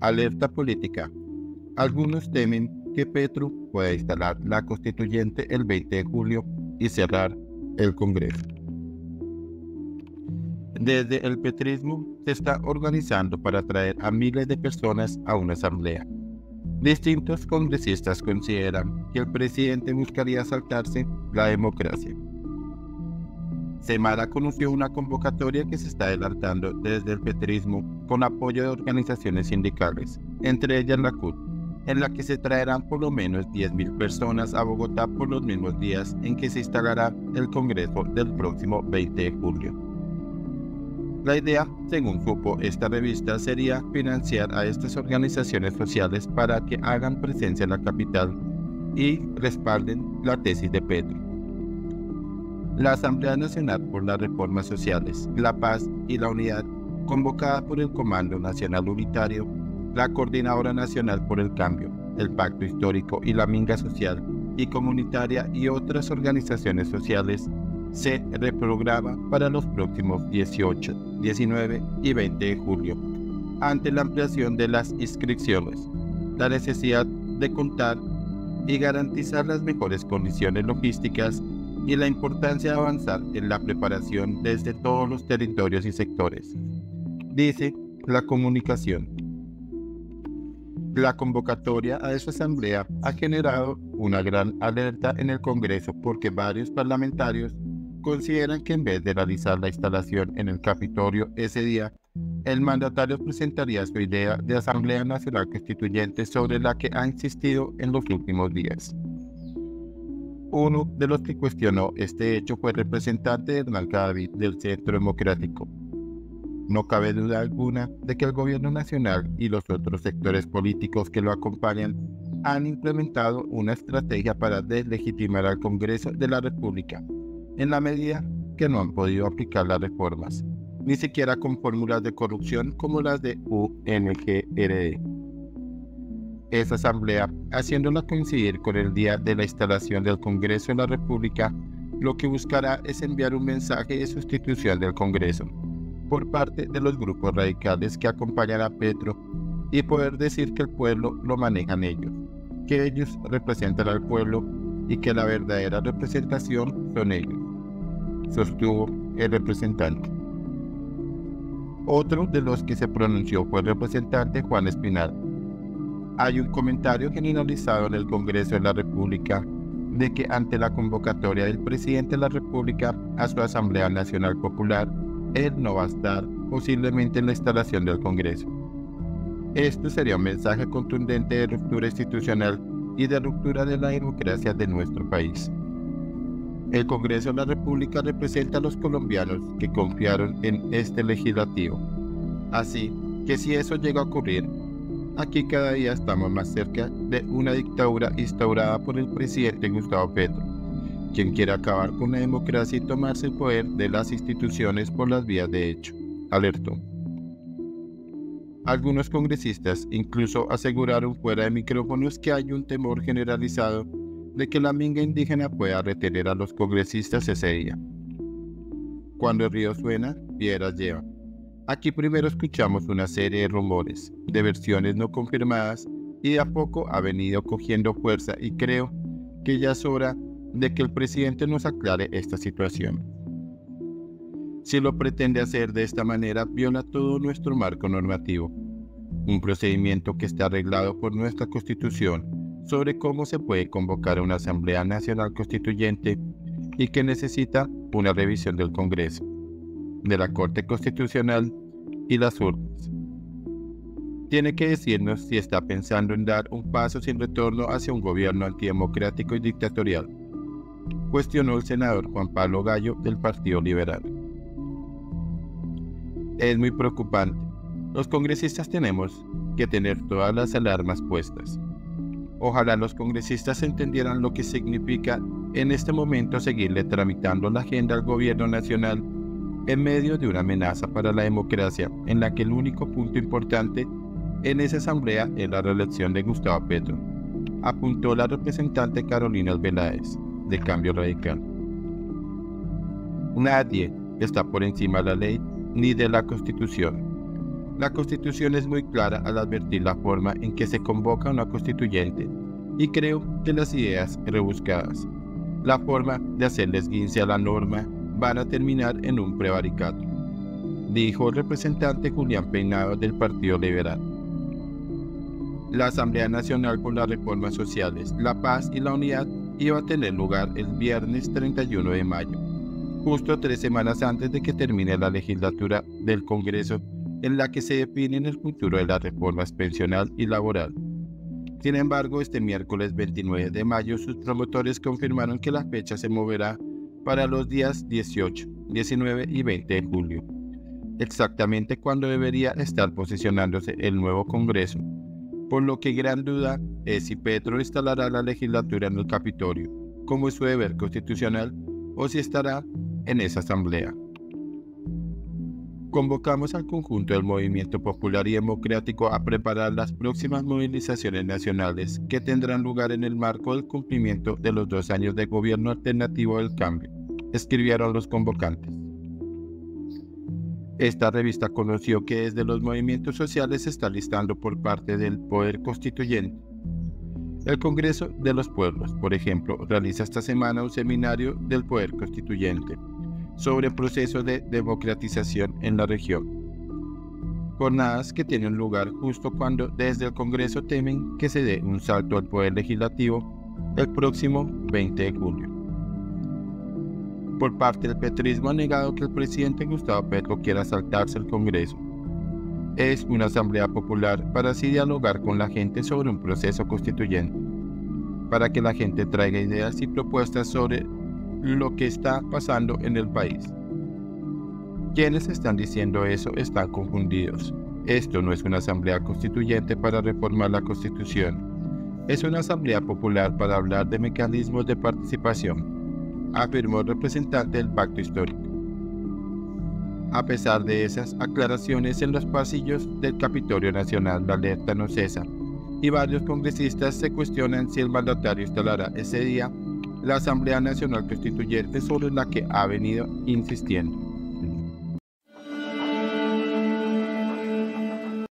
Alerta política. Algunos temen que Petro pueda instalar la constituyente el 20 de julio y cerrar el Congreso. Desde el petrismo se está organizando para traer a miles de personas a una asamblea. Distintos congresistas consideran que el presidente buscaría saltarse la democracia. Semara conoció una convocatoria que se está adelantando desde el petrismo con apoyo de organizaciones sindicales, entre ellas la CUT, en la que se traerán por lo menos 10.000 personas a Bogotá por los mismos días en que se instalará el Congreso del próximo 20 de julio. La idea, según supo esta revista, sería financiar a estas organizaciones sociales para que hagan presencia en la capital y respalden la tesis de Petro. La Asamblea Nacional por las Reformas Sociales, la Paz y la Unidad, convocada por el Comando Nacional Unitario, la Coordinadora Nacional por el Cambio, el Pacto Histórico y la Minga Social y Comunitaria y otras organizaciones sociales, se reprograma para los próximos 18, 19 y 20 de julio, ante la ampliación de las inscripciones, la necesidad de contar y garantizar las mejores condiciones logísticas y la importancia de avanzar en la preparación desde todos los territorios y sectores. Dice la comunicación. La convocatoria a esa asamblea ha generado una gran alerta en el Congreso porque varios parlamentarios consideran que en vez de realizar la instalación en el Capitolio ese día, el mandatario presentaría su idea de Asamblea Nacional Constituyente sobre la que ha insistido en los últimos días. Uno de los que cuestionó este hecho fue el representante de David del Centro Democrático. No cabe duda alguna de que el gobierno nacional y los otros sectores políticos que lo acompañan han implementado una estrategia para deslegitimar al Congreso de la República, en la medida que no han podido aplicar las reformas, ni siquiera con fórmulas de corrupción como las de UNGRE esa asamblea, haciéndola coincidir con el día de la instalación del Congreso de la República, lo que buscará es enviar un mensaje de sustitución del Congreso por parte de los grupos radicales que acompañan a Petro y poder decir que el pueblo lo manejan ellos, que ellos representan al pueblo y que la verdadera representación son ellos, sostuvo el representante. Otro de los que se pronunció fue el representante Juan Espinal, hay un comentario generalizado en el Congreso de la República de que ante la convocatoria del presidente de la República a su Asamblea Nacional Popular, él no va a estar posiblemente en la instalación del Congreso. Esto sería un mensaje contundente de ruptura institucional y de ruptura de la democracia de nuestro país. El Congreso de la República representa a los colombianos que confiaron en este legislativo. Así que si eso llega a ocurrir, Aquí cada día estamos más cerca de una dictadura instaurada por el presidente Gustavo Petro, quien quiere acabar con la democracia y tomarse el poder de las instituciones por las vías de hecho, alertó. Algunos congresistas incluso aseguraron fuera de micrófonos que hay un temor generalizado de que la minga indígena pueda retener a los congresistas ese día. Cuando el río suena, piedras lleva. Aquí primero escuchamos una serie de rumores, de versiones no confirmadas y de a poco ha venido cogiendo fuerza y creo que ya es hora de que el presidente nos aclare esta situación. Si lo pretende hacer de esta manera, viola todo nuestro marco normativo, un procedimiento que está arreglado por nuestra Constitución sobre cómo se puede convocar una Asamblea Nacional Constituyente y que necesita una revisión del Congreso de la Corte Constitucional y las urnas. Tiene que decirnos si está pensando en dar un paso sin retorno hacia un gobierno antidemocrático y dictatorial, cuestionó el senador Juan Pablo Gallo del Partido Liberal. Es muy preocupante. Los congresistas tenemos que tener todas las alarmas puestas. Ojalá los congresistas entendieran lo que significa en este momento seguirle tramitando la agenda al gobierno nacional en medio de una amenaza para la democracia en la que el único punto importante en esa asamblea es la reelección de Gustavo Petro, apuntó la representante Carolina Veláez, de Cambio Radical. Nadie está por encima de la ley ni de la Constitución. La Constitución es muy clara al advertir la forma en que se convoca una constituyente y creo que las ideas rebuscadas, la forma de hacerles guince a la norma, van a terminar en un prevaricato, dijo el representante Julián Peinado del Partido Liberal. La Asamblea Nacional por las Reformas Sociales, la Paz y la Unidad iba a tener lugar el viernes 31 de mayo, justo tres semanas antes de que termine la legislatura del Congreso en la que se define el futuro de las reformas pensional y laboral. Sin embargo, este miércoles 29 de mayo sus promotores confirmaron que la fecha se moverá para los días 18, 19 y 20 de julio, exactamente cuando debería estar posicionándose el nuevo Congreso, por lo que gran duda es si Petro instalará la legislatura en el Capitolio, como es su deber constitucional, o si estará en esa asamblea. Convocamos al conjunto del movimiento popular y democrático a preparar las próximas movilizaciones nacionales que tendrán lugar en el marco del cumplimiento de los dos años de gobierno alternativo del cambio, escribieron los convocantes. Esta revista conoció que desde los movimientos sociales se está listando por parte del Poder Constituyente. El Congreso de los Pueblos, por ejemplo, realiza esta semana un seminario del Poder Constituyente sobre el proceso de democratización en la región. Jornadas que tienen lugar justo cuando desde el Congreso temen que se dé un salto al Poder Legislativo el próximo 20 de julio. Por parte del petrismo ha negado que el presidente Gustavo Petro quiera saltarse el Congreso. Es una asamblea popular para así dialogar con la gente sobre un proceso constituyente, para que la gente traiga ideas y propuestas sobre lo que está pasando en el país. Quienes están diciendo eso están confundidos. Esto no es una asamblea constituyente para reformar la constitución. Es una asamblea popular para hablar de mecanismos de participación, afirmó el representante del pacto histórico. A pesar de esas aclaraciones en los pasillos del Capitolio Nacional, la alerta no cesa, y varios congresistas se cuestionan si el mandatario instalará ese día la Asamblea Nacional Constituyente sobre la que ha venido insistiendo.